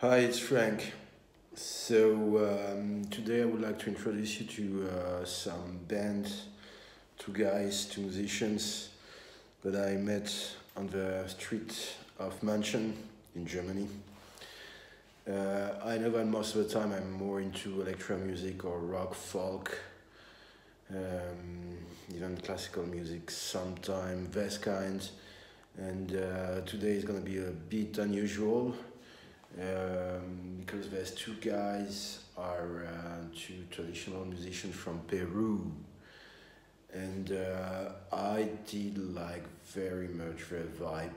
Hi, it's Franck. So um, today I would like to introduce you to uh, some bands, two guys, two musicians that I met on the street of München in Germany. Uh, I know that most of the time I'm more into electro music or rock, folk, um, even classical music, sometimes, this kind. And uh, today is gonna be a bit unusual um, because there's two guys are uh, two traditional musicians from Peru. And uh, I did like very much their vibe.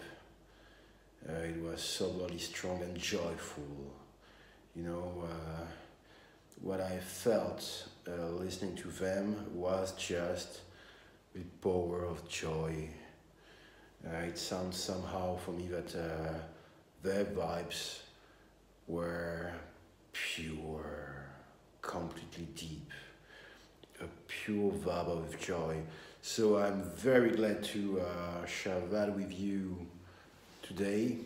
Uh, it was so bloody strong and joyful. You know uh, what I felt uh, listening to them was just the power of joy. Uh, it sounds somehow for me that their vibes were pure, completely deep, a pure vibe of joy. So I'm very glad to uh, share that with you today.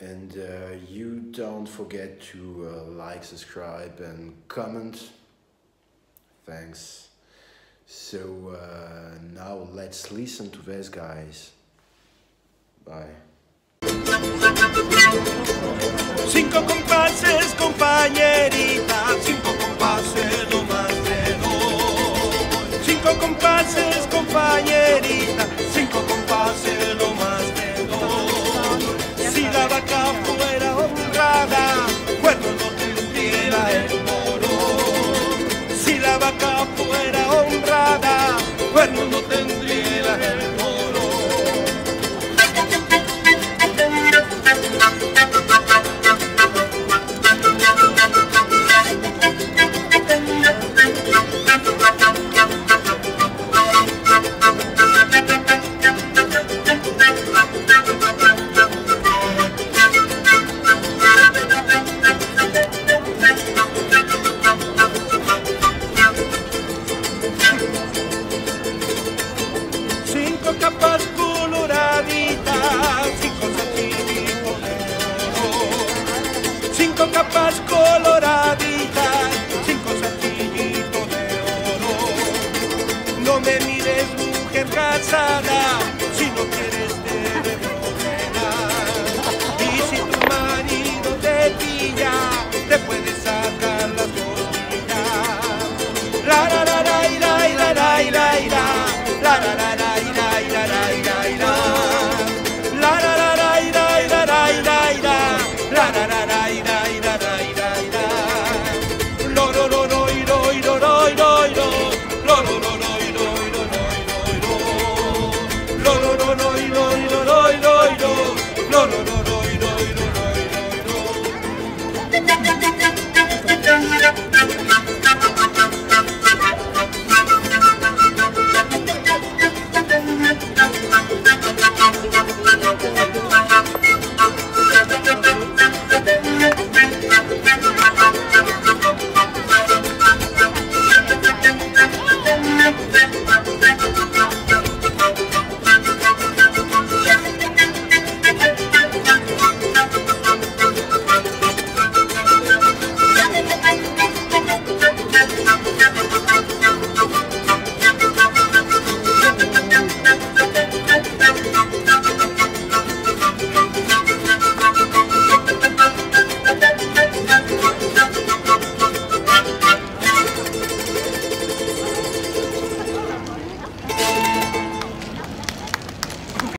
And uh, you don't forget to uh, like, subscribe, and comment. Thanks. So uh, now let's listen to these guys. Bye. Cinco compases, compañerita. No me mires mujer casada. Si no quieres Thank you.